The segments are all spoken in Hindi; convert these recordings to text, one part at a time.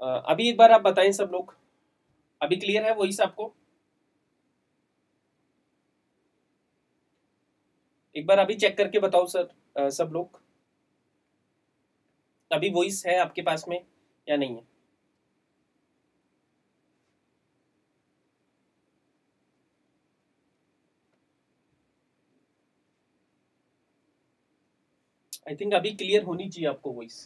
अभी एक बार आप बताएँ सब लोग। अभी क्लियर है वही आपको? एक बार अभी चेक करके बताओ सर आ, सब लोग। अभी वॉइस है आपके पास में या नहीं है? आई थिंक अभी क्लियर होनी चाहिए आपको वॉइस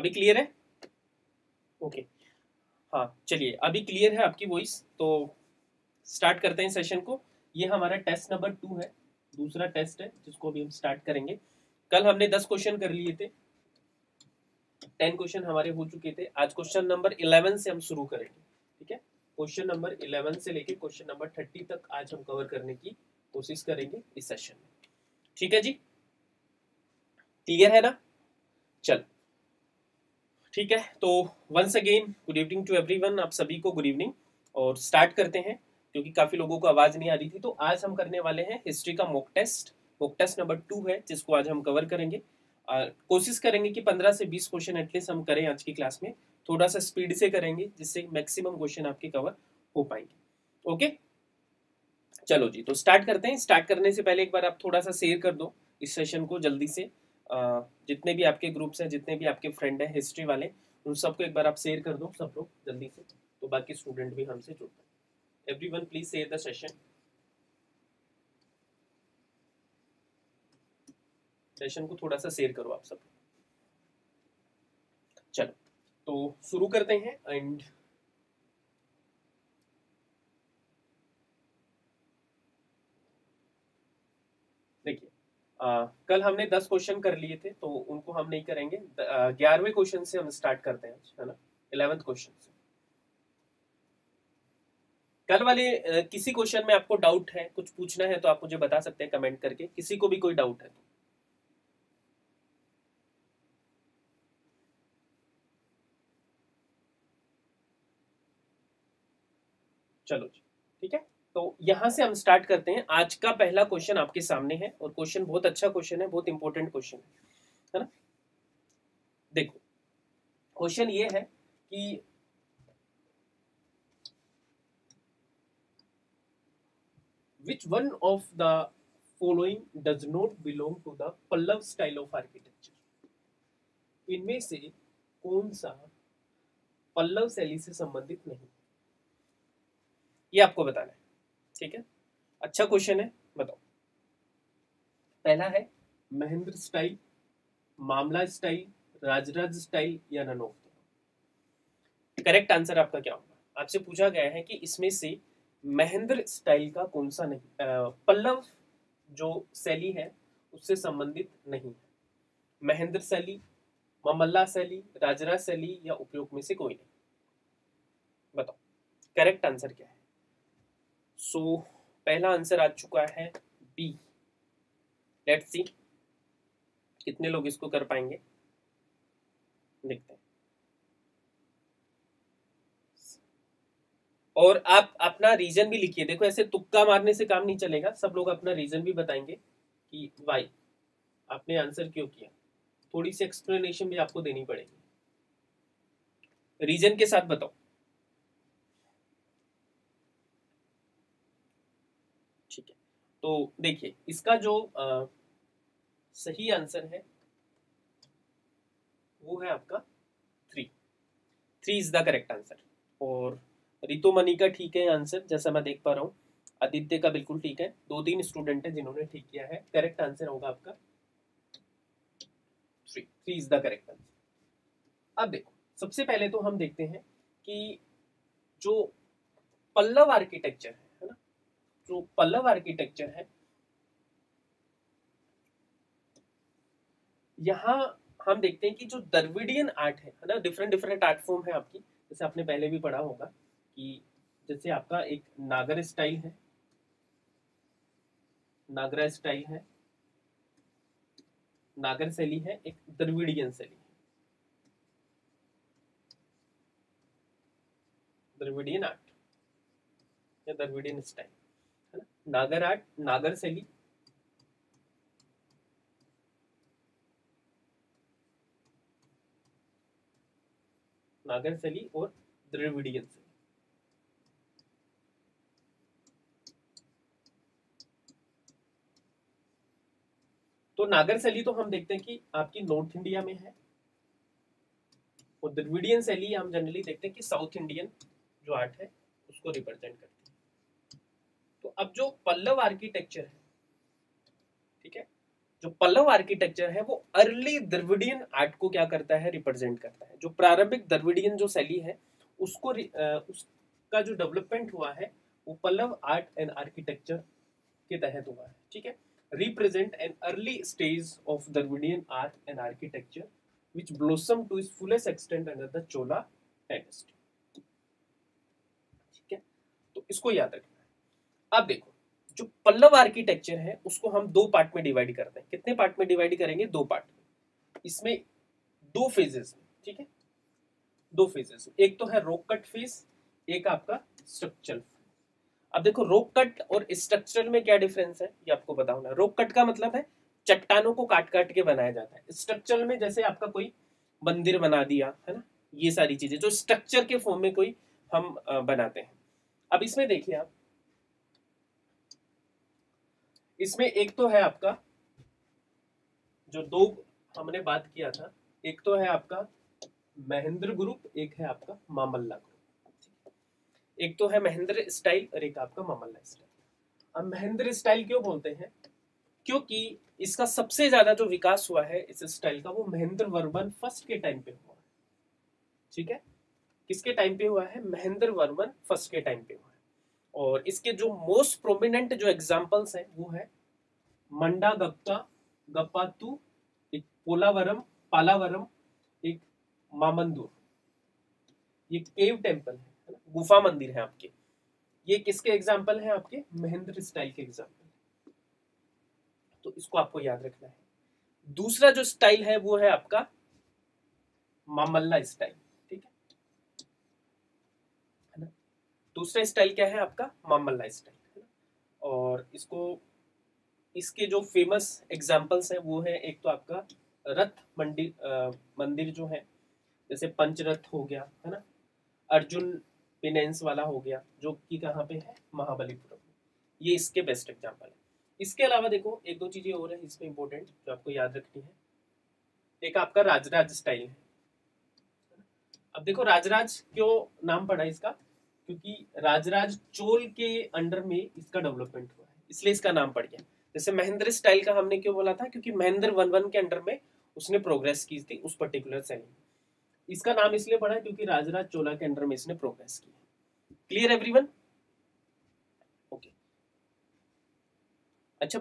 अभी क्लियर है? ओके हाँ चलिए, अभी क्लियर है आपकी वॉइस तो स्टार्ट करते हैं सेशन को। ये हमारा टेस्ट नंबर टू है, दूसरा टेस्ट है, जिसको अभी हम स्टार्ट करेंगे। कल हमने दस क्वेश्चन कर लिए थे। टेन क्वेश्चन हमारे हो चुके थे। आज क्वेश्चन नंबर इलेवन से हम शुरू करेंगे, ठीक है? क्वेश्चन नंबर इलेवन से लेके क्वेश्चन नंबर थर्टी तक आज हम कवर करने की कोशिश करेंगे इस सेशन में। ठीक है जी? क्लियर है ना? चल ठीक है? तो once again good evening to everyone आप सभी को गुड इवनिंग और स्टार्ट करते हैं, क्योंकि काफ़ी लोगों को आवाज़ नहीं आ रही थी तो आज हम करने वाले हैं हिस्ट्री का mock test mock test number two है, जिसको आज हम कवर करेंगे. कोशिश करेंगे कि पंद्रह से बीस क्वेश्चन एटलीस्ट हम करें आज की क्लास में. थोड़ा सा स्पीड से करेंगे, जिससे मैक्सिमम क्वेश्चन आपके कवर हो पाएँगे. ओके चलो जी तो स्टार्ट करते हैं. स्टार्ट करने से पहले एक बार आप थोड़ा सा शेयर कर दो इस सेशन को जल्दी से. जितने भी आपके ग्रुप्स हैं, जितने भी आपके फ्रेंड हैं हिस्ट्री वाले, उन सबको एक बार आप शेयर कर दो सब लोग जल्दी से। तो बाकी स्टूडेंट भी हमसे जुड़ पाए everyone please share the session session को थोड़ा सा शेयर करो आप सब। चलो तो शुरू करते हैं एंड आ, कल हमने दस क्वेश्चन कर लिए थे तो उनको हम नहीं करेंगे। ग्यारहवें क्वेश्चन से हम स्टार्ट करते हैं है ना? इलेवेंथ क्वेश्चन से। कल वाले किसी क्वेश्चन में आपको डाउट है कुछ पूछना है तो आप मुझे बता सकते हैं कमेंट करके। किसी को भी कोई डाउट है तो। चलो जी ठीक है? तो यहाँ से हम स्टार्ट करते हैं। आज का पहला क्वेश्चन आपके सामने है और क्वेश्चन बहुत अच्छा क्वेश्चन है, बहुत इंपॉर्टेंट क्वेश्चन है। ना? देखो क्वेश्चन ये है कि which one of the following does not belong to the Pallava style of architecture इनमें से कौन सा पल्लव शैली से संबंधित नहीं? ये आपको बताना है। ठीक है? अच्छा क्वेश्चन है, बताओ। पहला है, Mahendra style, Mamalla style, Rajaraja style या रन करेक्ट आंसर आपका क्या होगा? आपसे पूछा गया है कि इसमें से महेंद्र स्टाइल का कौन सा नहीं पल्लव जो शैली है, उससे संबंधित नहीं है। महेंद्र शैली ममल्ला शैली, राजराज शैली या उपयोग में से कोई नहीं। बताओ करेक्ट आंसर क्या है? सो so, पहला आंसर आ चुका है बी। लेट सी कितने लोग इसको कर पाएँगे। देखते हैं। और आप अपना रीजन भी लिखिए। देखो ऐसे तुक्का मारने से काम नहीं चलेगा। सब लोग अपना रीजन भी बताएँगे कि वाई आपने आंसर क्यों किया? थोड़ी सी एक्सप्लेनेशन भी आपको देनी पड़ेगी। रीजन के साथ बताओ। तो देखिए इसका जो आ, सही आंसर है वो है आपका three three is the correct answer और रितुमणि का ठीक है आंसर जैसा मैं देख पा रहा हूँ। आदित्य का बिल्कुल ठीक है। दो तीन स्टूडेंट है जिन्होंने ठीक किया है। करेक्ट आंसर होगा आपका three three is the correct answer अब देखो सबसे पहले तो हम देखते हैं कि जो पल्लव आर्किटेक्चर है जो पल्लव आर्किटेक्चर है, यहाँ हम देखते हैं कि जो दरविडियन आर्ट है ना डिफरेंट डिफरेंट आर्ट फॉर्म है आपकी। जैसे आपने पहले भी पढ़ा होगा कि जैसे आपका एक नागर स्टाइल है, नागरा स्टाइल है, नागर शैली है, एक द्रविडियन शैली है। द्रविडियन आर्ट या Dravidian style Nagara art Nagara शैली नागर शैली और द्रविडियन शैली तो नागर शैली तो हम देखते हैं कि आपकी नॉर्थ इंडिया में है। और द्रविडियन शैली हम जनरली देखते हैं कि साउथ इंडियन जो आर्ट है, उसको रिप्रेजेंट करती है। तो अब जो पल्लव आर्किटेक्चर है, ठीक है? जो पल्लव आर्किटेक्चर है, वो अर्ली द्रविडियन आर्ट को क्या करता है? रिप्रेजेंट करता है। जो प्रारंभिक द्रविडियन जो शैली है, उसको उसका जो डेवलपमेंट हुआ है, वो पल्लव आर्ट एंड आर्किटेक्चर के तहत हुआ है, ठीक है? represent an early stage of Dravidian art and architecture, which blossomed to its fullest extent under the Chola dynasty. ठीक है? तो इसको याद रखना है अब देखो, जो पल्लव आर्किटेक्चर है, उसको हम दो पार्ट में डिवाइड करते हैं। कितने पार्ट में डिवाइड करेंगे? दो पार्ट में। इसमें दो फेजेस में, ठीक है? दो फेजेस एक तो है रोक कट फ़ेज़ एक आपका स्ट्रक्चरल अब देखो रोक कट और स्ट्रक्चरल में क्या डिफरेंस है? ये आपको बताऊँगा रोक कट का मतलब है, चट्टानों को काट काट के बनाया जाता है। स्ट्रक्चरल में जैसे आपका कोई मंदिर बना दिया, है ना? ये सारी चीज़ें, जो स्ट्रक्चर के फॉर्म में कोई हम बनाते हैं। अब इसमें देखिए आप इसमें एक तो है आपका, जो दो हमने बात किया था, एक तो है आपका महेंद्र ग्रुप, एक है आपका मामल्ला ग्रुप एक तो है महेंद्र स्टाइल और एक आपका मामल्ला स्टाइल। अब महेंद्र स्टाइल क्यों बोलते हैं? क्योंकि इसका सबसे ज़्यादा जो विकास हुआ है इस स्टाइल का, वो महेंद्र वर्मन फ़र्स्ट के टाइम पे हुआ है। ठीक है? किसके टाइम पे हुआ है? महेंद्र वर्मन फ़र्स्ट के टाइम पे हुआ है। और इसके जो मोस्ट प्रोमिनेंट जो एग्जाम्पल्स हैं, वो है मंडा गप्पा, गप्पातू, एक पोलावरम, पालावरम, एक मामंदूर। ये केव टेंपल है गुफा मंदिर है आपके। ये किसके एग्ज़ाम्पल है आपके? महेंद्र स्टाइल के एग्ज़ाम्पल। तो इसको आपको याद रखना है। दूसरा जो स्टाइल है, वो है आपका मामल्ला स्टाइल, ठीक है? ना? दूसरा स्टाइल क्या है आपका? मामल्ला स्टाइल और इसको इसके जो फ़ेमस एग्जाम्पल्स हैं, वो है, एक तो आपका रथ मंदिर मंदिर जो है, जैसे पंचरथ हो गया, है ना? अर्जुन पिनेंस वाला हो गया, जो कि कहाँ पे है? महाबलीपुरम ये इसके बेस्ट एग्ज़ाम्पल है। इसके अलावा देखो, एक दो चीज़ें और है इसमें इंपॉर्टेंट जो आपको याद रखनी है। एक आपका राजराज स्टाइल है। अब देखो, राजराज क्यों नाम पड़ा इसका? क्योंकि राजराज चोल के अंडर में इसका डेवलपमेंट हुआ है। इसलिए इसका नाम पड़ गया। जैसे महेंद्र स्टाइल का हमने क्यों बोला था? क्योंकि महेंद्र वन वन के अंडर में उसने प्रोग्रेस की थी, उस पर्टिकुलर शैली में। इसका नाम इसलिए पड़ा क्योंकि राजराज चोला के अंडर में इसने प्रोग्रेस की क्लियर एवरीवन ओके अच्छा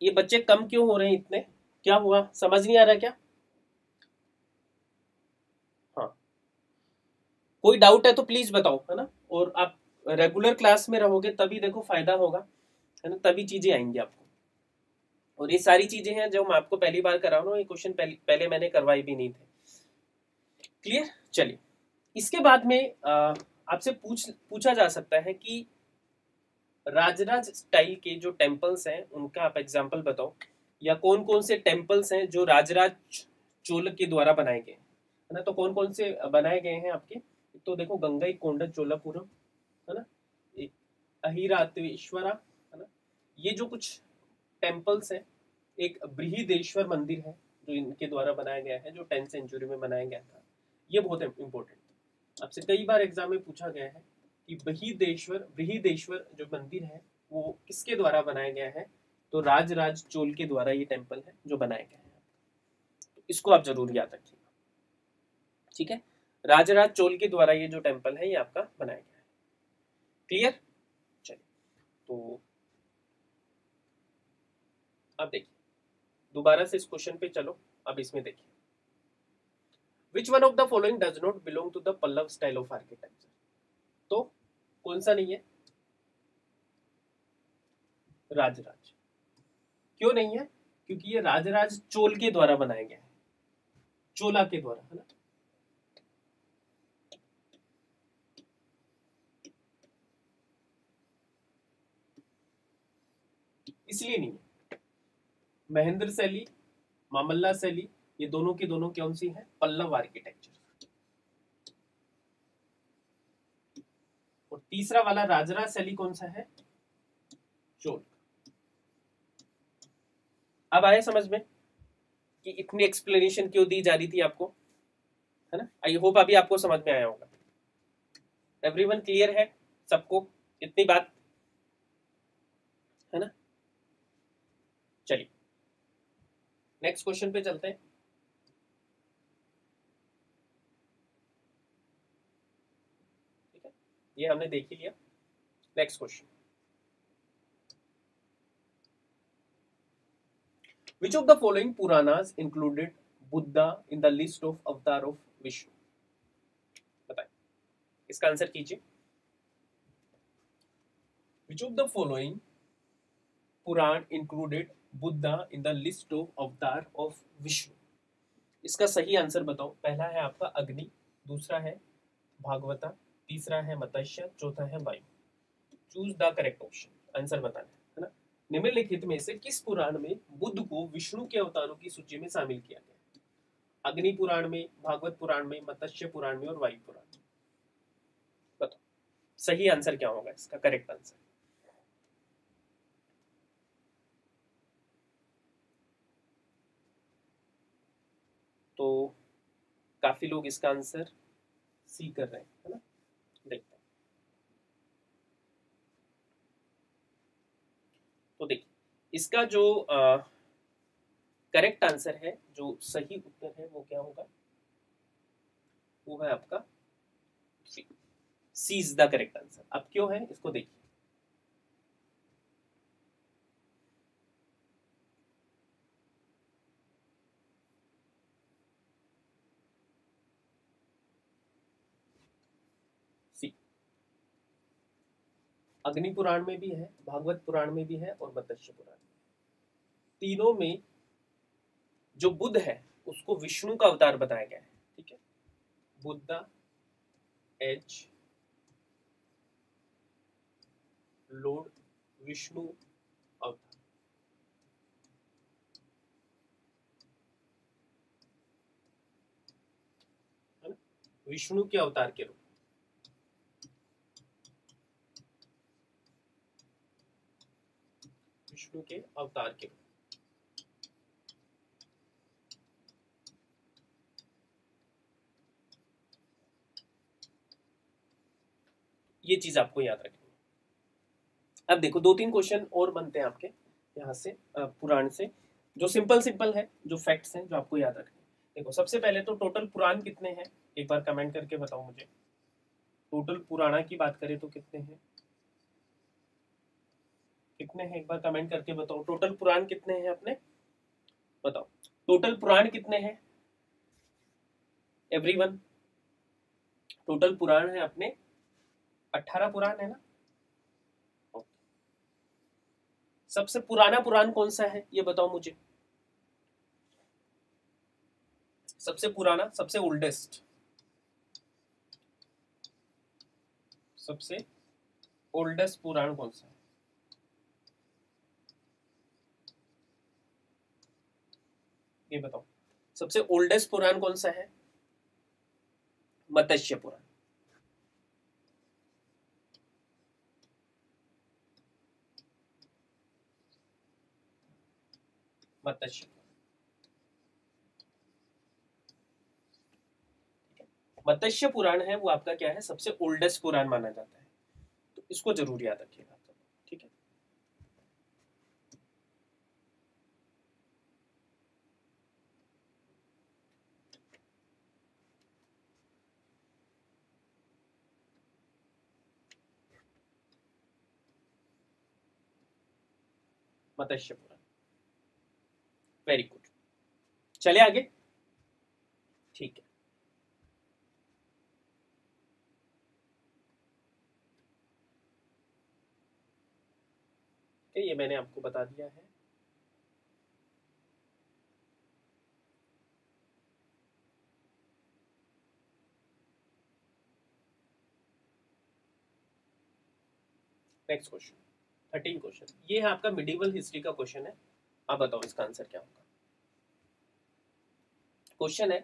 ये बच्चे कम क्यों हो रहे हैं इतने? क्या हुआ? समझ नहीं आ रहा क्या? हाँ। कोई डाउट है तो प्लीज़ बताओ, है ना? और आप रेगुलर क्लास में रहोगे तभी देखो फ़ायदा होगा। है ना तभी चीज़ें आएँगी आपको। और ये सारी चीज़ें हैं जो मैं आपको पहली बार करा रहा हूँ ये क्वेश्चन पहले, पहले मैंने करवाए भी नहीं थे। क्लियर चलिए। इसके बाद में आपसे पूछ पूछा जा सकता है कि राजराज स्टाइल के जो टेम्पल्स हैं उनका आप एग्ज़ाम्पल बताओ। या कौन कौन से टेम्पल्स हैं जो राजराज चोल के द्वारा बनाए गए है? ना तो कौन कौन से बनाए गए हैं आपके? तो देखो गंगाई कोंडा चोलापुरम है ना? ना ये जो कुछ टेम्पल्स हैं, एक बृहदेश्वर मंदिर है, जो इनके द्वारा बनाया गया है, जो टेंथ सेंचुरी में बनाया गया था, ये बहुत इंपॉर्टेंट आपसे कई बार एग्ज़ाम में पूछा गया है कि बहिदेश्वर, बृहदेश्वर जो मंदिर है, वो किसके द्वारा बनाया गया है? तो राज राज चोल के द्वारा ये टेंपल है, जो बनाया गया है। तो इसको आप ज़रूर याद रखिएगा। ठीक है? राजराज चोल के द्वारा ये जो टेंपल है, ये आपका बनाया गया है। क्लियर चलिए। तो अब देखिए, दोबारा से इस क्वेश्चन पे चलो, अब इसमें देखिए। Which one of the following does not belong to the Pallava style of architecture तो कौन सा नहीं है? राजराज। क्यों नहीं है? क्योंकि ये राजराज चोल के द्वारा बनाया गया है। चोला के द्वारा, है ना? इसलिए नहीं है। महेंद्र शैली मामल्ला शैली ये दोनों की दोनों कौन सी है? पल्लव आर्किटेक्चर। और तीसरा वाला राजराज शैली कौन सा है? चोल। अब आया समझ में कि इतनी एक्सप्लेनेशन क्यों दी जा रही थी आपको? है ना? आई होप अभी आपको समझ में आया होगा। एवरीवन क्लियर है? सबको? इतनी बात है ना चलिए नेक्स्ट क्वेश्चन पे चलते हैं। ठीक है? ये हमने देख ही लिया। Next question which of the following Purana included Buddha in the list of avatar of विश्व बताए। इसका आंसर कीजिए। Which of the following Purana included Buddha in the list of avatar of Vishnu? इसका सही आंसर बताओ। पहला है आपका अग्नि, दूसरा है भागवता, तीसरा है मत्स्य, चौथा है Vayu. Choose the correct option answer बताना है ना? निम्नलिखित में से किस पुराण में बुद्ध को विष्णु के अवतारों की सूची में शामिल किया गया? अग्नि पुराण में, भागवत पुराण में, मत्स्य पुराण में और वायु पुराण में। बताओ। सही आंसर क्या होगा इसका? करेक्ट आंसर तो काफ़ी लोग इसका आंसर सी कर रहे हैं, है ना? देखते हैं। तो देखिए, इसका जो करेक्ट आंसर है, जो सही उत्तर है, वो क्या होगा? वो है आपका C. Is the correct answer अब क्यों है? इसको देखिए। अग्नि पुराण में भी है, भागवत पुराण में भी है और मत्स्य पुराण में तीनों में जो बुद्ध है, उसको विष्णु का अवतार बताया गया है, ठीक है? बुद्धा, एच, लॉर्ड, विष्णु, अवतार। विष्णु के अवतार के रूप विष्णु के अवतार के। ये चीज़ आपको याद रखनी अब देखो दो तीन क्वेश्चन और बनते हैं आपके यहाँ से पुराण से, जो सिंपल सिंपल है, जो फैक्ट्स हैं, जो आपको याद रखने देखो, सबसे पहले तो टोटल पुराण कितने हैं? एक बार कमेंट करके बताओ मुझे। टोटल पुराणा की बात करें तो कितने हैं? कितने हैं? एक बार कमेंट करके बताओ। टोटल पुराण कितने हैं अपने? बताओ। टोटल पुराण कितने हैं? एवरीवन टोटल पुराण है अपने? अठारह पुराण है ना? सबसे पुराना पुराण कौन सा है? ये बताओ मुझे। सबसे पुराना, सबसे ओल्डेस्ट सबसे ओल्डेस्ट पुराण कौन सा है? ये बताओ। सबसे ओल्डेस्ट पुराण कौन सा है? मत्स्य पुराण। मत्स्य मत्स्य पुराण है, वो आपका क्या है? सबसे ओल्डेस्ट पुराण माना जाता है। तो इसको ज़रूर याद रखिएगा ठीक है मत्स्य पुराण वेरी गुड चले आगे। ठीक है। ये मैंने आपको बता दिया है। नेक्स्ट क्वेश्चन थर्टीन क्वेश्चन ये है आपका मिडिवल हिस्ट्री का क्वेश्चन है। आप बताओ इसका आंसर क्या होगा? क्वेश्चन है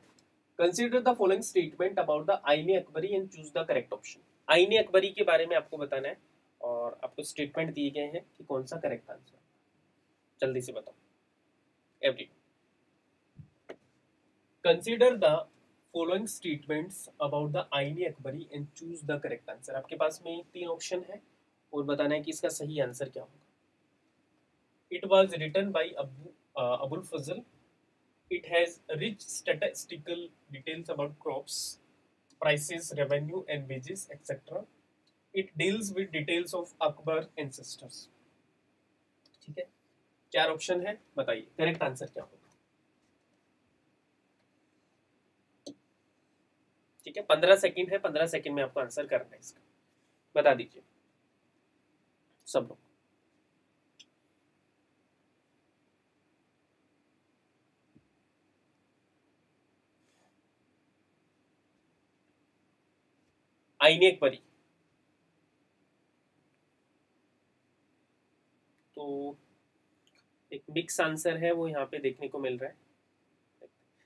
consider the following statement about the Ain Akbari and choose the correct option Ain Akbari के बारे में आपको बताना है और आपको स्टेटमेंट दिए गए हैं कि कौन सा करेक्ट आंसर जल्दी से बताओ। Every consider the following statements about the Ain Akbari and choose the correct answer आपके पास में तीन ऑप्शन है। और बताना है कि इसका सही आंसर क्या होगा। It was written by Abu Abul Fazl it has rich statistical details about crops prices, revenue and wages etc it deals with details of akbar ancestors. ठीक है? चार ऑप्शन है, बताइए। करेक्ट आंसर क्या होगा? ठीक है? पंद्रह सेकंड है, पंद्रह सेकंड में आपको आंसर करना है इसका। बता दीजिए। सब लोग। आईने परी। तो एक मिक्स आंसर है, वो यहाँ पे देखने को मिल रहा है।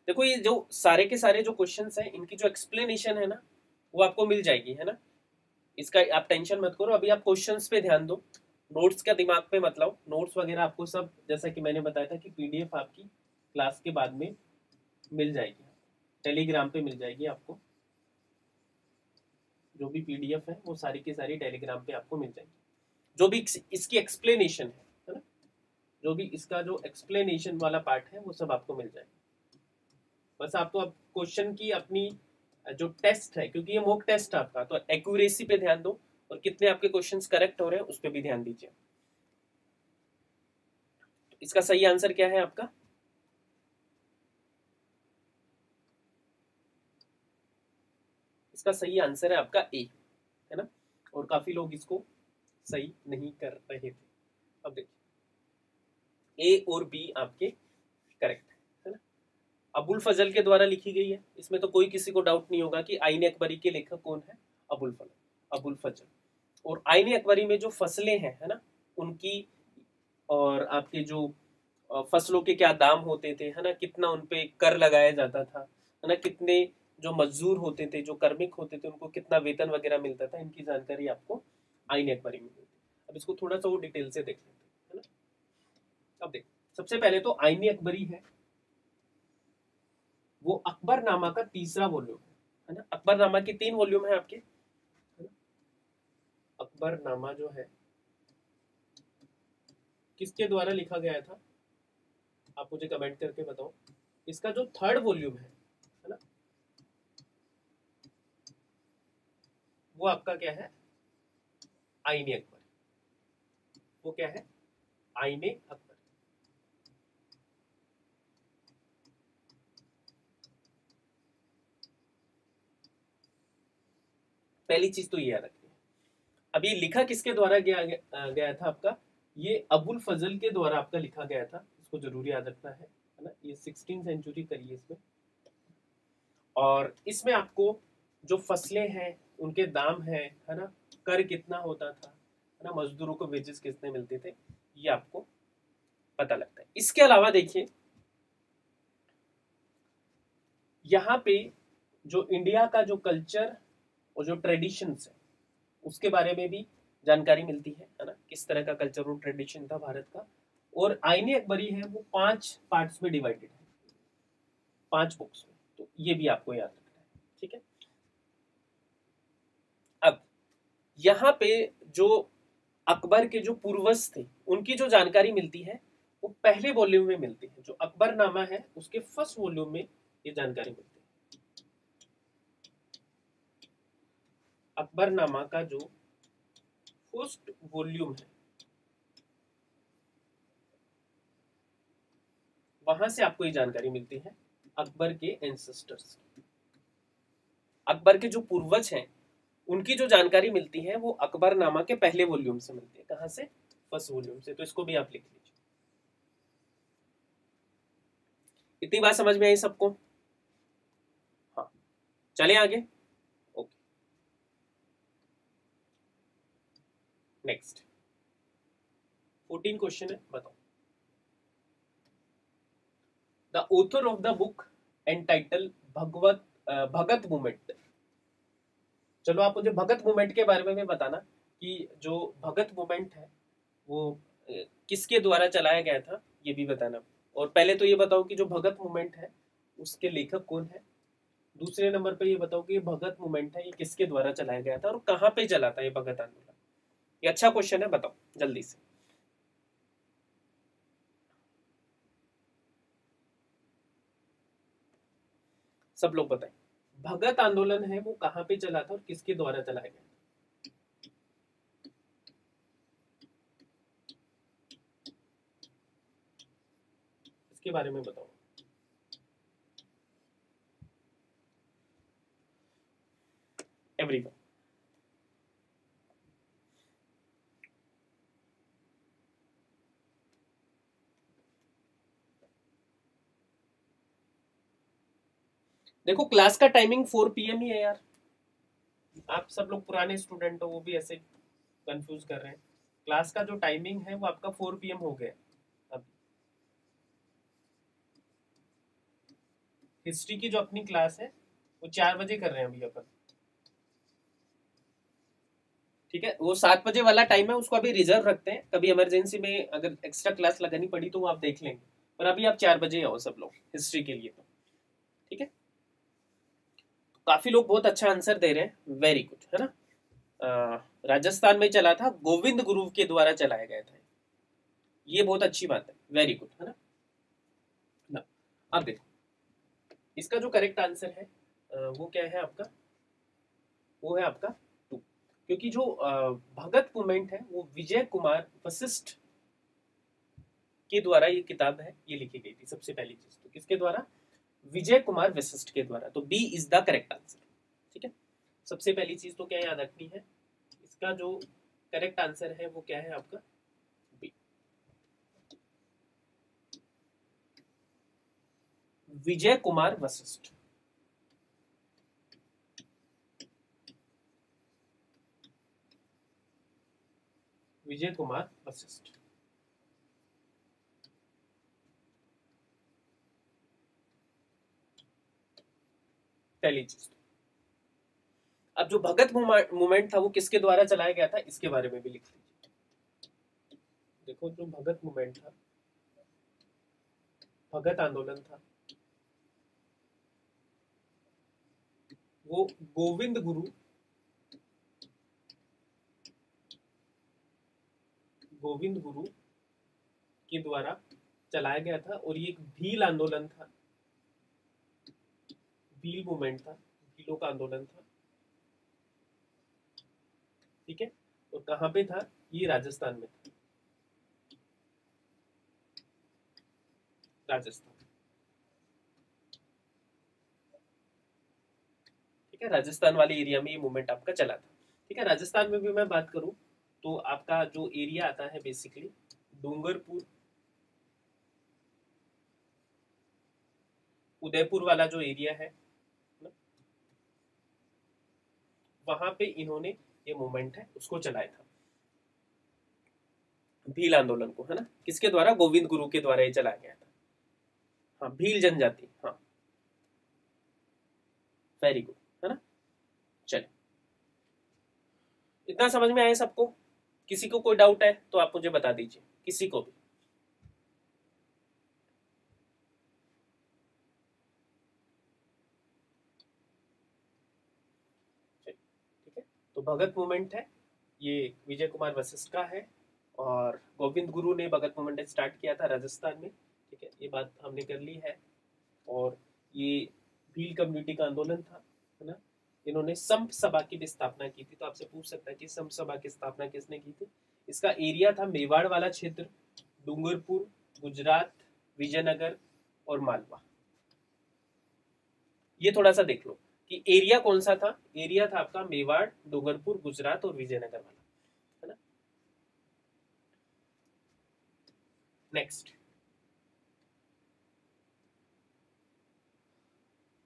देखो, ये जो सारे के सारे जो क्वेश्चंस हैं, इनकी जो एक्सप्लेनेशन है ना, वो आपको मिल जाएगी, है ना? इसका आप टेंशन मत करो, अभी आप क्वेश्चन पे ध्यान दो। नोट्स का दिमाग पे मत नोट्स वगैरह आपको सब, जैसा कि मैंने बताया था कि पीडीएफ आपकी क्लास के बाद में मिल जाएगी। टेलीग्राम पे मिल जाएगी आपको। जो भी पीडीएफ है, वो सारी की सारी टेलीग्राम पे आपको मिल जाएगी। जो भी इसकी एक्सप्लेनेशन है है ना? जो भी इसका जो एक्सप्लेनेशन वाला पार्ट है, वो सब आपको मिल जाएगा। बस आपको अब क्वेश्चन की अपनी जो टेस्ट है, क्योंकि ये मोक टेस्ट है आपका तो एक्यूरेसी पे ध्यान दो और कितने आपके क्वेश्चंस करेक्ट हो रहे हैं, उस पर भी ध्यान दीजिए। तो इसका सही आंसर क्या है आपका? इसका सही आंसर है आपका ए है ना? और काफ़ी लोग इसको सही नहीं कर रहे थे। अब देखिए ए और बी आपके करेक्ट अबुल फजल के द्वारा लिखी गई है। इसमें तो कोई किसी को डाउट नहीं होगा कि आईने अकबरी के लेखक कौन है? अबुल फजल अबुल फजल। और आईने अकबरी में जो फ़सलें हैं, है ना, उनकी और आपके जो फ़सलों के क्या दाम होते थे, है ना, कितना उनपे कर लगाया जाता था, है ना, कितने जो मजदूर होते थे, जो कर्मिक होते थे, उनको कितना वेतन वगैरह मिलता था, इनकी जानकारी आपको आईने अकबरी में मिलती अब इसको थोड़ा सा वो डिटेल से देख लेते हैं ना। अब देख, सबसे पहले तो आईने अकबरी है। वो अकबर नामा का तीसरा वॉल्यूम है ना? अकबर नामा की तीन वॉल्यूम है आपके अकबर नामा जो है, किसके द्वारा लिखा गया था? आप मुझे कमेंट करके बताओ। इसका जो थर्ड वॉल्यूम है है ना? वो आपका क्या है? आईने अकबर। वो क्या है? आईने अकबर। पहली चीज़ तो ये याद रखनी है अभी लिखा किसके द्वारा गया गया था आपका? ये अबुल फजल के द्वारा आपका लिखा गया था, इसको ज़रूर याद रखना है ना? ये सिक्सटीन सेंचुरी करिए इसमें। और इसमें आपको जो फ़सलें हैं, उनके दाम है है ना? कर कितना होता था, है ना? मजदूरों को वेजेस कितने मिलते थे, ये आपको पता लगता है। इसके अलावा देखिए, यहाँ पे जो इंडिया का जो कल्चर और जो ट्रेडिशंस है, उसके बारे में भी जानकारी मिलती है है ना? किस तरह का कल्चर और ट्रेडिशन था भारत का? और आईने अकबरी है वो पाँच पार्ट्स में डिवाइडेड है। पाँच बुक्स में। तो ये भी आपको याद रखना है, ठीक है? अब, यहाँ पे जो अकबर के जो पूर्वज थे, उनकी जो जानकारी मिलती है, वो पहले वॉल्यूम में मिलती है। जो अकबर नामा है, उसके फ़र्स्ट वॉल्यूम में ये जानकारी मिलती है। अकबर नामा का जो फ़र्स्ट वॉल्यूम है, वहाँ से आपको ये जानकारी मिलती है अकबर के एंसेस्टर्स अकबर के जो पूर्वज हैं, उनकी जो जानकारी मिलती है वो अकबर नामा के पहले वॉल्यूम से मिलती है। कहाँ से? फ़र्स्ट वॉल्यूम से। तो इसको भी आप लिख लीजिए। इतनी बात समझ में आई सबको? हाँ। चले आगे ओके नेक्स्ट फोर्टीन क्वेश्चन है, बताओ। The author of the book and title Bhagwat Bhagat movement चलो आप मुझे भगत मूवमेंट के बारे में भी बताना कि जो भगत मूवमेंट है, वो किसके द्वारा चलाया गया था, ये भी बताना। और पहले तो ये बताओ कि जो भगत मूवमेंट है, उसके लेखक कौन है? दूसरे नंबर पर ये बताओ कि भगत मूवमेंट है, ये किसके द्वारा चलाया गया था और कहाँ पे चला था ये भगत आंदोलन ये अच्छा क्वेश्चन है, बताओ, जल्दी से। सब लोग बताएँ। भगत आंदोलन है, वो कहाँ पे चला था और किसके द्वारा चलाया गया? इसके बारे में बताओ। एवरीवन देखो क्लास का टाइमिंग फोर पीएम ही है यार। आप सब लोग पुराने स्टूडेंट हो, वो भी ऐसे कंफ्यूज कर रहे हैं। क्लास का जो टाइमिंग है, वो आपका फोर पीएम हो गया। अब हिस्ट्री की जो अपनी क्लास है, वो चार बजे कर रहे हैं अभी अपन। ठीक है? वो सात बजे वाला टाइम है, उसको अभी रिज़र्व रखते हैं। कभी इमरजेंसी में अगर एक्स्ट्रा क्लास लगानी पड़ी तो वो आप देख लेंगे। पर अभी आप चार बजे आओ सब लोग हिस्ट्री के लिए तो। ठीक है? काफ़ी लोग बहुत अच्छा आंसर दे रहे हैं। वेरी गुड है ना? राजस्थान में चला था, गोविंद गुरु के द्वारा चलाया गया था। ये बहुत अच्छी बात है। वेरी गुड है ना? अब देखो। इसका जो करेक्ट आंसर है वो क्या है आपका? वो है आपका टू क्योंकि जो भगत मूवमेंट है, वो विजय कुमार वशिष्ठ के द्वारा ये किताब है, ये लिखी गई थी सबसे पहली चीज़। तो किसके द्वारा? विजय कुमार वशिष्ठ के द्वारा। तो B is the correct answer ठीक है? सबसे पहली चीज़ तो क्या याद रखनी है? इसका जो करेक्ट आंसर है, वो क्या है आपका? बी विजय कुमार वशिष्ठ। विजय कुमार वशिष्ठ। पहली चीज़ अब जो भगत मूवमेंट था वो किसके द्वारा चलाया गया था? इसके बारे में भी लिख लीजिए। देखो, जो भगत मूवमेंट था, भगत आंदोलन था, वो गोविंद गुरु गोविंद गुरु के द्वारा चलाया गया था और ये एक भील आंदोलन था। भील मूवमेंट था भीलों का आंदोलन था। ठीक है? और कहाँ पे था? ये राजस्थान में था। राजस्थान। ठीक है? राजस्थान वाले एरिया में ये मूवमेंट आपका चला था। ठीक है? राजस्थान में भी मैं बात करूँ तो आपका जो एरिया आता है बेसिकली डूंगरपुर। उदयपुर वाला जो एरिया है वहाँ पे इन्होंने ये मूवमेंट है, उसको चलाया था। भील आंदोलन को, है ना? किसके द्वारा? गोविंद गुरु के द्वारा ये चलाया गया था। हाँ भील जनजाति हाँ। वेरी गुड है ना? चलिए। इतना समझ में आया सबको? किसी को कोई डाउट है तो आप मुझे बता दीजिए। किसी को भी तो भगत मूवमेंट है। ये विजय कुमार वशिष्ठ का है और गोविंद गुरु ने भगत मूवमेंट स्टार्ट किया था राजस्थान में, ठीक है? ये बात हमने कर ली है और ये भील कम्युनिटी का आंदोलन था, है ना? इन्होंने संप सभा की भी स्थापना की थी। तो आपसे पूछ सकता है कि संप सभा की स्थापना किसने की थी? इसका एरिया था मेवाड़ वाला क्षेत्र, डूंगरपुर, गुजरात, विजयनगर और मालवा। ये थोड़ा सा देख लो। कि एरिया कौन सा था? एरिया था आपका मेवाड़, डूंगरपुर, गुजरात और विजयनगर वाला, है ना? नेक्स्ट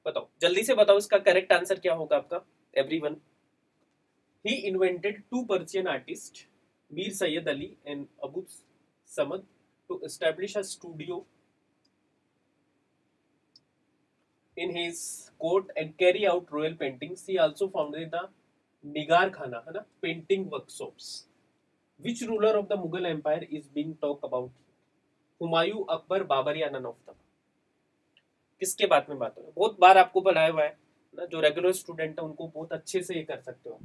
बताओ, जल्दी से बताओ इसका करेक्ट आंसर क्या होगा आपका? Everyone he invented two Persian artist Mir Syed Ali and Abu Samad to establish a studio in his court and carry out royal paintings. He also founded the Nigar Khana, है ना painting workshops. Which ruler of the Mughal Empire is being talked about? Humayun Akbar Babar या नन ऑफ़ द किसके बात में बात हो रही है बहुत बार आपको पढ़ाया हुआ है ना जो रेगुलर स्टूडेंट है उनको बहुत अच्छे से ये कर सकते हो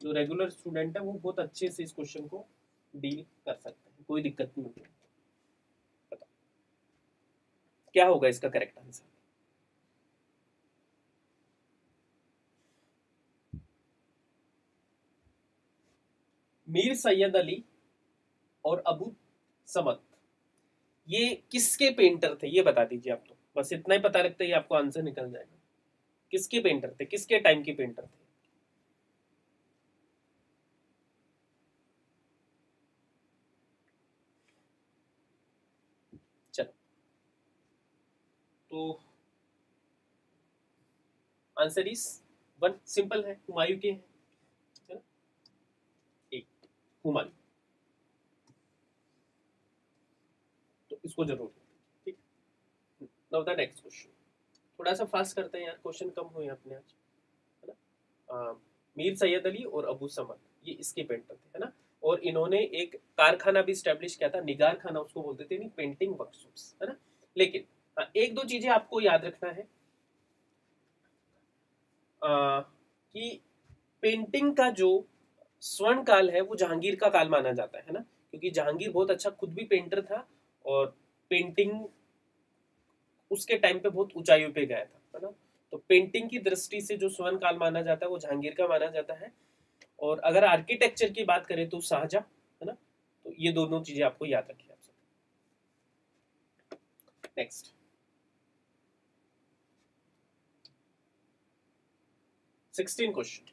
जो रेगुलर स्टूडेंट है वो बहुत अच्छे से इस क्वेश्चन को डील कर सकते हैं कोई दिक्कत नहीं होती बताओ क्या होगा इसका करेक्ट आंसर मीर सैयद अली और अबू समद। ये किसके पेंटर थे? ये बता दीजिए आप तो बस इतना ही पता लगता है आपको आंसर निकल जाएगा। किसके पेंटर थे? किसके टाइम के पेंटर थे चलो तो आंसर इज़ वन सिंपल है, हुमायूं के हैं एक, हुमायूं। तो इसको ज़रूर ठीक नाउ द नेक्स्ट क्वेश्चन थोड़ा सा फास्ट करते हैं यार क्वेश्चन कम हुए अपने आज, है ना? मीर सैयद अली और अबू समद, ये इसके पेंटर थे, है ना? और इन्होंने एक कारखाना भी स्टैब्लिश किया था निगार खाना उसको बोलते थे, नहीं पेंटिंग वर्कशॉप्स है ना? लेकिन एक दो चीज़ें आपको याद रखना है। आ, कि पेंटिंग का जो स्वर्ण काल है वो जहांगीर का काल माना जाता है ना? क्योंकि जहांगीर बहुत अच्छा खुद भी पेंटर था और पेंटिंग उसके टाइम पे बहुत ऊंचाइयों पे गया था है ना? तो पेंटिंग की दृष्टि से जो स्वर्ण काल माना जाता है वो जहांगीर का माना जाता है। और अगर आर्किटेक्चर की बात करें तो शाहजहां है ना? तो ये दोनों चीज़ें आपको याद रखिए आप सब। Next sixteen question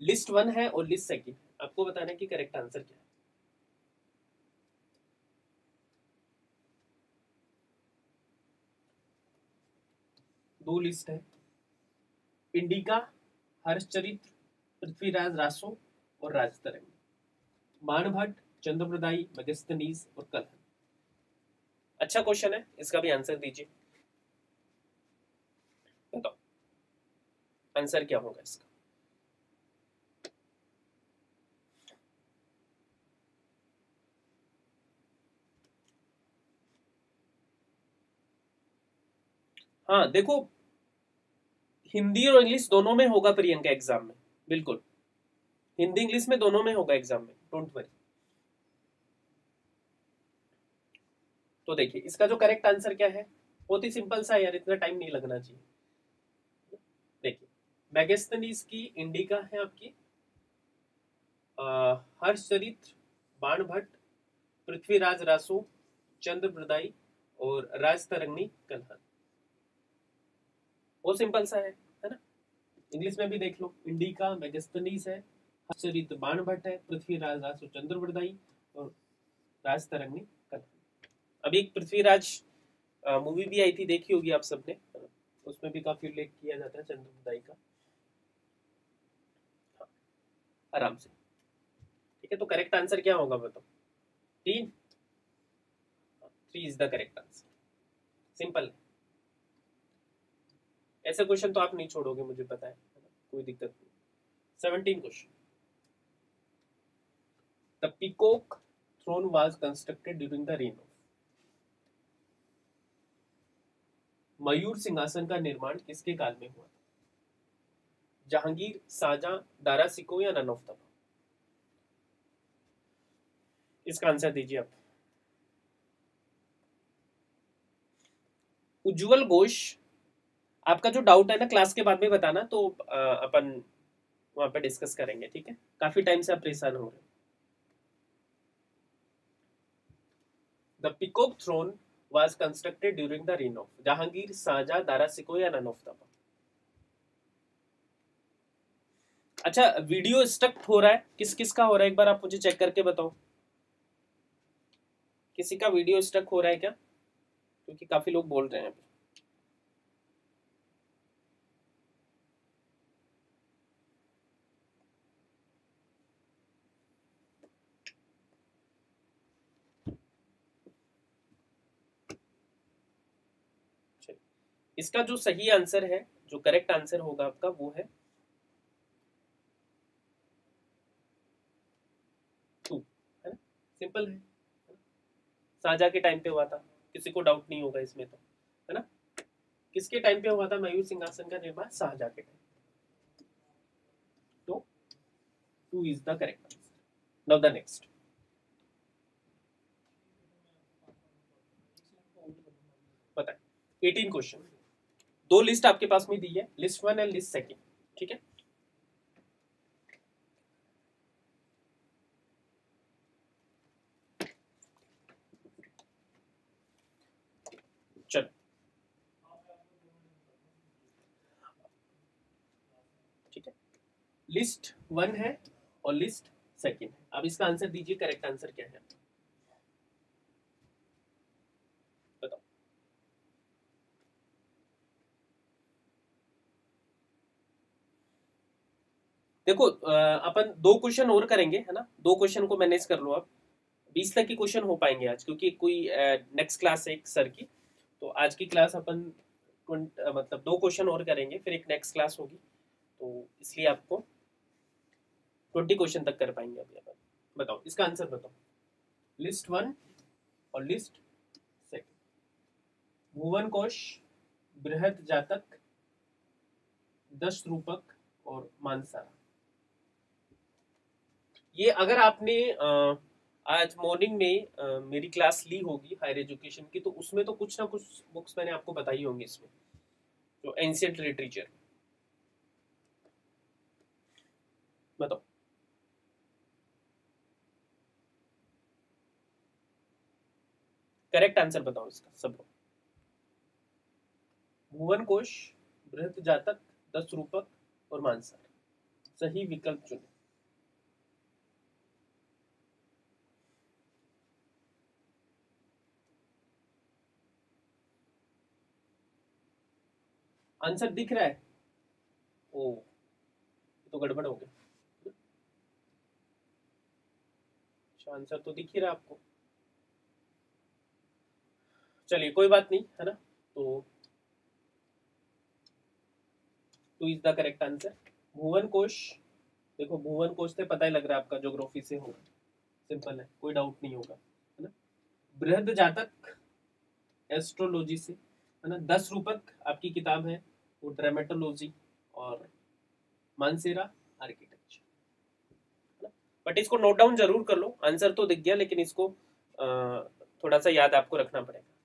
list one है और लिस्ट सेकंड आपको बताना है कि करेक्ट आंसर क्या है। दो लिस्ट है। इंडिका हर्षचरित्र पृथ्वीराज रासो और राजतरंग। मानभट्ट चंद्रप्रदाई मगस्तनीज और कलहन। अच्छा क्वेश्चन है, इसका भी आंसर दीजिए बताओ आंसर क्या होगा इसका? हाँ देखो, हिंदी और इंग्लिश दोनों में होगा प्रियंका एग्ज़ाम में, बिल्कुल। हिंदी, इंग्लिश में दोनों में होगा एग्ज़ाम में डोंट वरी तो देखिए, इसका जो करेक्ट आंसर क्या है? बहुत ही सिंपल सा यार, इतना टाइम नहीं लगना चाहिए। देखिए की इंडिका है आपकी? हर्षचरित्र बाणभट्ट, पृथ्वीराज रासो, चंद्र प्रदाई और राज तरंगनी कलहन बहुत सिंपल सा है है ना? इंग्लिश में भी देख लो, इंडिका मैगस्तनीस है बाण भट्ट है, पृथ्वीराज रासो चंद्रप्रदाई और राज तरंगनी कलहन अभी एक पृथ्वीराज मूवी भी आई थी, देखी होगी आप सबने। उसमें भी काफ़ी उल्लेख किया जाता है चंद्रप्रदाई का हाँ, आराम से। ठीक है तो करेक्ट आंसर क्या होगा बताओ? तीन। Three is the correct answer simple ऐसे क्वेश्चन तो आप नहीं छोड़ोगे, मुझे पता है। कोई दिक्कत नहीं। Seventeen question the peacock throne was constructed during the reign of मयूर सिंहासन का निर्माण किसके काल में हुआ जहांगीर, साजा, दारा सिको या नन ऑफ़ द इसका आंसर दीजिए आप। उज्जवल घोष, आपका जो डाउट है ना क्लास के बाद में बताना तो अपन वहाँ पे डिस्कस करेंगे, ठीक है? काफ़ी टाइम से आप परेशान हो रहे the peacock throne was constructed during the reign of Jahangir Shahjahan Dara Shikoh या नन ऑफ़ द अच्छा वीडियो स्टक हो रहा है। किस किस का हो रहा है? एक बार आप मुझे चेक करके बताओ। किसी का वीडियो स्टक हो रहा है क्या? क्योंकि काफ़ी लोग बोल रहे हैं। अभी इसका जो सही आंसर है, जो करेक्ट आंसर होगा आपका, वो है सिंपल है। साजा के टाइम पे हुआ था। किसी को डाउट नहीं होगा इसमें तो है ना? किसके टाइम पे हुआ था? मयूर सिंहासन का निर्माण शाहजहा के टाइम तो two is the correct now the next बताए 18 क्वेश्चन दो लिस्ट आपके पास में दी है। List one and list second ठीक है चलो ठीक है लिस्ट वन है और लिस्ट सेकेंड है। अब इसका आंसर दीजिए, करेक्ट आंसर क्या है? देखो अपन दो क्वेश्चन और करेंगे, है ना? दो क्वेश्चन को मैनेज कर लो आप। बीस तक के क्वेश्चन हो पाएँगे आज, क्योंकि कोई नेक्स्ट क्लास है एक सर की। तो आज की क्लास अपन मतलब दो क्वेश्चन और करेंगे, फिर एक नेक्स्ट क्लास होगी। तो इसलिए आपको ट्वेंटी क्वेश्चन तक कर पाएँगे अभी अपन। बताओ, इसका आंसर बताओ। लिस्ट वन और लिस्ट सेकंड भुवन कोश बृहद जातक, दस रूपक और मानसारा ये अगर आपने आज मॉर्निंग में मेरी क्लास ली होगी हायर एजुकेशन की तो उसमें तो कुछ ना कुछ बुक्स मैंने आपको बताई होंगी इसमें, जो एंशियंट लिटरेचर बताओ। करेक्ट आंसर बताओ इसका, सब भुवन कोश, बृहत जातक, दस रूपक और मानसर सही विकल्प चुने। आंसर दिख रहा है? ओ तो गड़बड़ हो गया। अच्छा आंसर तो दिख ही रहा आपको। चलिए, कोई बात नहीं, है ना? तो two is the correct answer Bhuvan Kosh, देखो, भुवन कोश से पता ही लग रहा है आपका जोग्राफी से होगा। सिंपल है, कोई डाउट नहीं होगा, है ना? बृहद जातक एस्ट्रोलॉजी से, है ना? दस रूपक आपकी किताब है, वो ड्रामेटोलॉजी और मानसेरा आर्किटेक्चर बट इसको नोट डाउन ज़रूर कर लो आंसर तो दिख गया, लेकिन इसको थोड़ा सा याद आपको रखना पड़ेगा।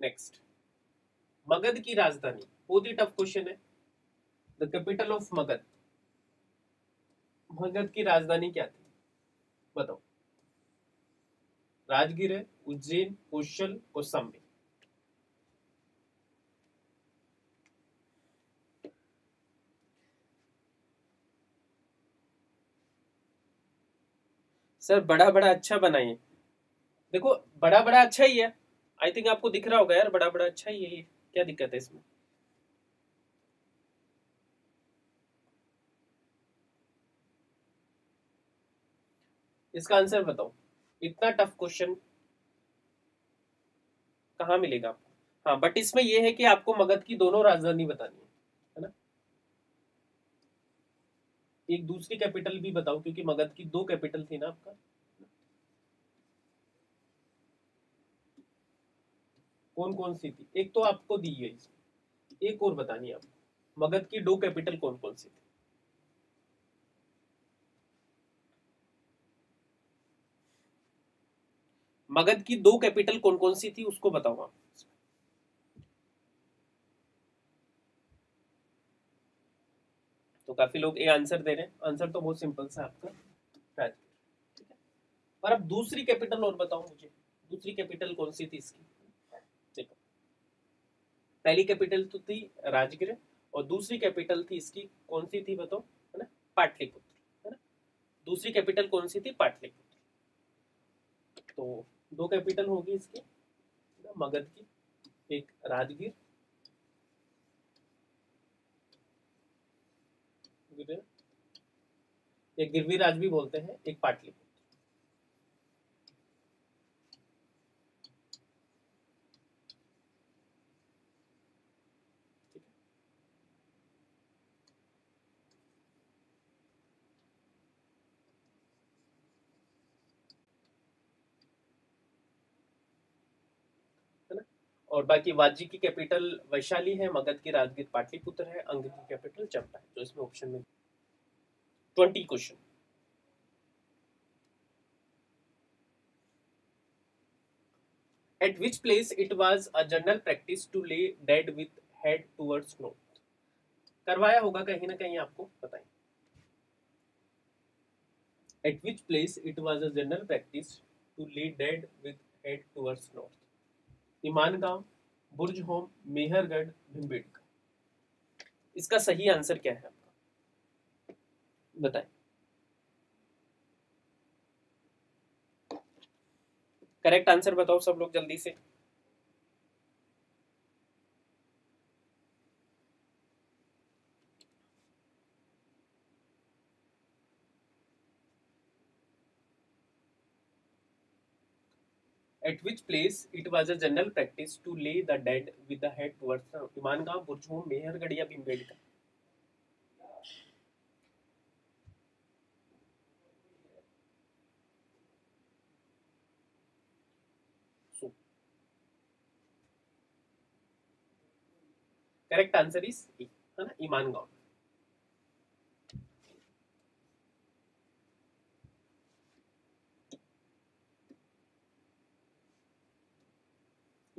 नेक्स्ट मगध की राजधानी। बहुत ही टफ क्वेश्चन है। The capital of Magadh. Magadh की राजधानी क्या थी? बताओ। राजगीर है उज्जैन, कौशल कौशाम्बी सर बड़ा बड़ा अच्छा बनाइए। देखो बड़ा बड़ा अच्छा ही है। आई थिंक आपको दिख रहा होगा यार, बड़ा बड़ा अच्छा ही है ये। क्या दिक्कत है इसमें? इसका आंसर बताओ। इतना टफ क्वेश्चन कहा मिलेगा आपको? हाँ बट इसमें यह है कि आपको मगध की दोनों राजधानी बतानी है है ना? एक दूसरी कैपिटल भी बताओ, क्योंकि मगध की दो कैपिटल थी ना आपका। कौन कौन सी थी? एक तो आपको दी है एक और बतानी आपको। मगध की दो कैपिटल कौन कौन सी थी? मगध की दो कैपिटल कौन कौन सी थी, उसको बताऊँगा तो काफ़ी लोग ए आंसर दे रहे हैं। आंसर तो बहुत सिंपल सा आपका। राजगीर। ठीक है? और अब दूसरी कैपिटल और बताओ मुझे। दूसरी कैपिटल कौन सी थी इसकी? पहली कैपिटल तो थी राजगीर और दूसरी कैपिटल थी इसकी कौन सी थी बताओ? है ना? पाटलिपुत्र, है ना? दूसरी कैपिटल कौन सी थी? पाटलिपुत्र। तो दो कैपिटल होगी इसकी मगध की, एक राजगीर। एक गिरवी राज भी बोलते हैं, एक पाटलिपुत्र। और बाकी वाजी की कैपिटल वैशाली है मगध की राजगीर पाटलिपुत्र है अंग की कैपिटल चंपा है जो इसमें ऑप्शन में twenty question At which place it was a general practice to lay dead with head towards north? करवाया होगा कहीं ना कहीं आपको बताएँ At which place it was a general practice to lay dead with head towards north? Inamgaon Burzahom Mehrgarh Bhimbetka इसका सही आंसर क्या है आपका? बताएँ। करेक्ट आंसर बताओ सब लोग जल्दी से। At which place it was a general practice to lay the dead with the head towards विमान का बुर्ज हो करेक्ट आंसर इज़ है ना? ईमान गाँव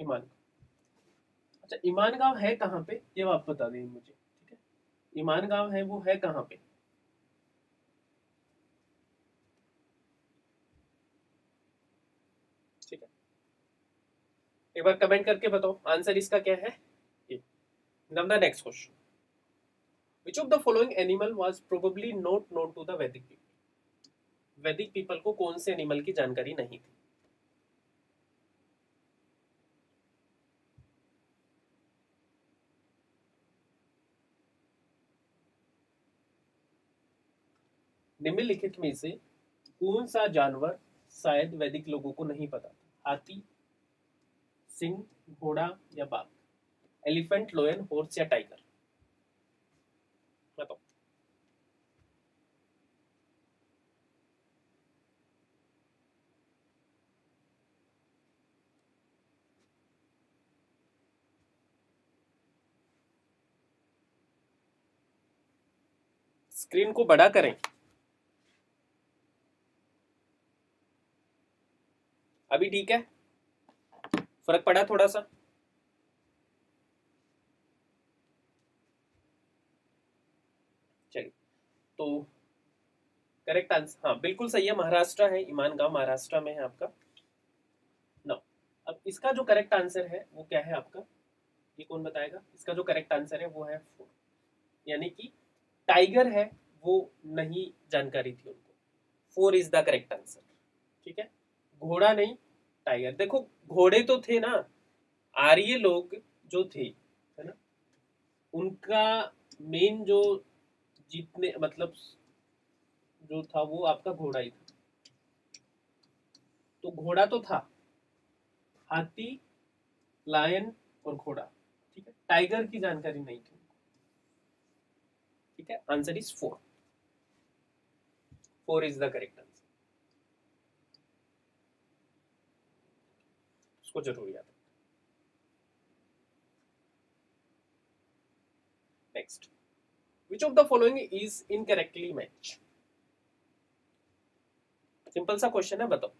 ईमान अच्छा ईमान गाँव है कहाँ पे? ये आप बता दें मुझे, ठीक है? ईमान गाँव है, वो है कहाँ पे? ठीक है। एक बार कमेंट करके बताओ आंसर इसका क्या है? ये। Next question. Which of the following animal was probably not known to the Vedic people? Vedic people को कौन से एनिमल की जानकारी नहीं थी? निम्नलिखित में से कौन सा जानवर शायद वैदिक लोगों को नहीं पता? हाथी, सिंह, घोड़ा या बाघ? एलिफेंट, लोयन, हॉर्स या टाइगर? बताओ। स्क्रीन को बड़ा करें। अभी ठीक है। फ़र्क पड़ा थोड़ा सा चलिए तो करेक्ट आंसर हाँ बिल्कुल सही है, महाराष्ट्र है ईमान गाँव महाराष्ट्र में है आपका। नो अब इसका जो करेक्ट आंसर है, वो क्या है आपका? ये कौन बताएगा? इसका जो करेक्ट आंसर है, वो है फोर यानी कि टाइगर है, वो नहीं जानकारी थी उनको। Four is the correct answer ठीक है? घोड़ा नहीं टाइगर। देखो, घोड़े तो थे ना, आर्य लोग जो थे, है ना, उनका मेन जो जीतने मतलब जो था वो आपका घोड़ा ही था। तो घोड़ा तो था, हाथी लायन और घोड़ा, ठीक है? टाइगर की जानकारी नहीं थी ठीक है? Answer is four four is the correct answer उसको ज़रूर याद next which of the following is incorrectly match simple सा क्वेश्चन है, बताओ।